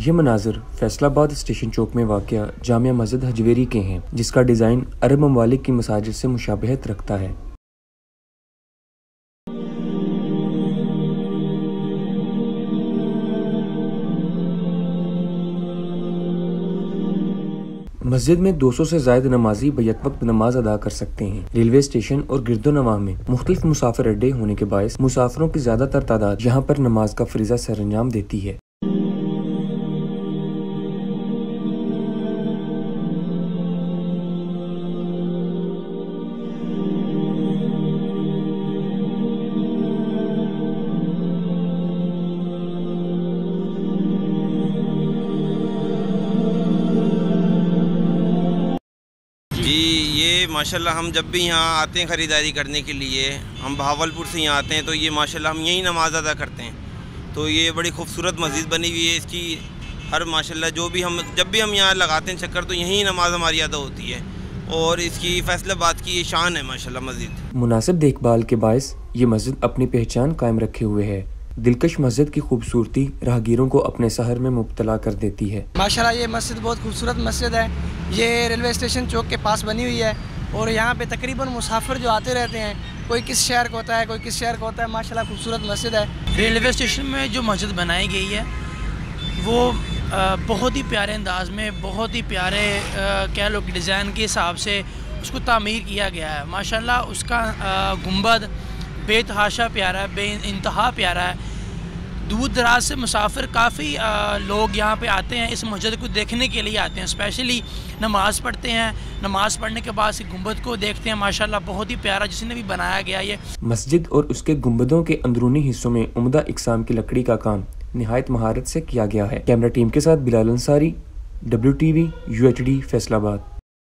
ये मनाजिर फैसलाबाद स्टेशन चौक में वाक़ जामिया मस्जिद हजवेरी के हैं, जिसका डिज़ाइन अरब ममालिक की मसाजिद से मुशाबहत रखता है। मस्जिद में 200 से ज़्यादा नमाजी बैत वक्त नमाज़ अदा कर सकते हैं। रेलवे स्टेशन और गिरदोनवा में मुख्तलिफ़ मुसाफिर अड्डे होने के बायस मुसाफरों की ज़्यादातर तादाद यहाँ पर नमाज़ का फरीजा सर अंजाम देती है। ये माशाल्लाह हम जब भी यहाँ आते हैं ख़रीदारी करने के लिए, हम भावलपुर से यहाँ आते हैं तो ये माशाल्लाह हम यहीं नमाज़ अदा करते हैं। तो ये बड़ी खूबसूरत मस्जिद बनी हुई है, इसकी हर माशाल्लाह जो भी हम, जब भी हम यहाँ लगाते हैं चक्कर तो यहीं नमाज़ हमारी अदा होती है। और इसकी फैसलाबाद की ये शान है माशाल्लाह मस्जिद। मुनासिब देखभाल के बायस ये मस्जिद अपनी पहचान कायम रखे हुए है। दिलकश मस्जिद की खूबसूरती राहगीरों को अपने शहर में मुबतला कर देती है। माशाल्लाह ये मस्जिद बहुत खूबसूरत मस्जिद है। ये रेलवे स्टेशन चौक के पास बनी हुई है और यहाँ पे तकरीबन मुसाफिर जो आते रहते हैं कोई किस शहर को होता है कोई किस शहर को होता है माशाल्लाह खूबसूरत मस्जिद है। रेलवे स्टेशन में जो मस्जिद बनाई गई है वो बहुत ही प्यारे अंदाज में बहुत ही प्यारे कह लो कि डिज़ाइन के हिसाब से उसको तामीर किया गया है। माशाल्लाह उसका गुंबद बेतहाशा प्यारा है बे इंतहा प्यारा है। दूर दराज से मुसाफिर काफ़ी लोग यहाँ पे आते हैं, इस मस्जिद को देखने के लिए आते हैं। स्पेशली नमाज़ पढ़ते हैं। नमाज़ पढ़ने के बाद इस गुंबद को देखते हैं। माशाल्लाह बहुत ही प्यारा जिसने भी बनाया गया ये। मस्जिद और उसके गुम्बदों के अंदरूनी हिस्सों में उमदा इकसाम की लकड़ी का काम नहायत महारत से किया गया है। कैमरा टीम के साथ Bilal Ansari W T V U H D Faisalabad.